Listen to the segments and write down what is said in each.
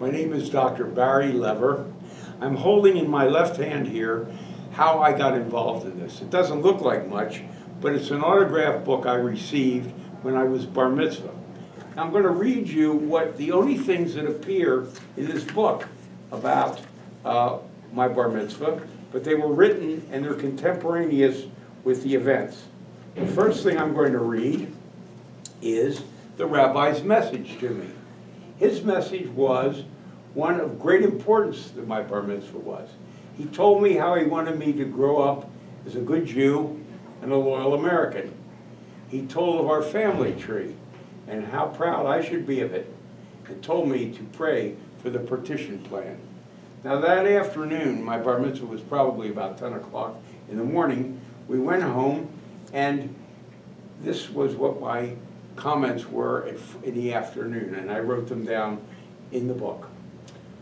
My name is Dr. Barry Lever. I'm holding in my left hand here how I got involved in this. It doesn't look like much, but it's an autograph book I received when I was bar mitzvah. I'm going to read you what the only things that appear in this book about uh, my bar mitzvah, but they were written and they're contemporaneous with the events. The first thing I'm going to read is the rabbi's message to me. His message was one of great importance that my bar mitzvah was. He told me how he wanted me to grow up as a good Jew and a loyal American. He told of our family tree and how proud I should be of it, and told me to pray for the partition plan. Now that afternoon, my bar mitzvah was probably about 10 o'clock in the morning, we went home and this was what my comments were in the afternoon, and I wrote them down in the book.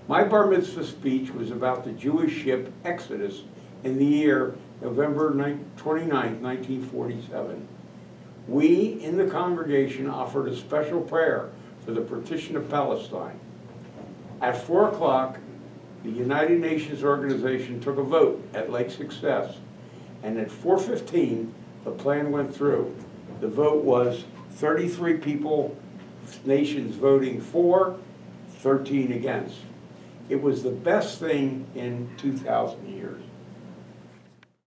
My bar mitzvah speech was about the Jewish ship Exodus in the year November 29, 1947. We in the congregation offered a special prayer for the partition of Palestine. At 4 o'clock, the United Nations organization took a vote at Lake Success, and at 4.15, the plan went through. The vote was 33 people, nations voting for, 13 against. It was the best thing in 2,000 years.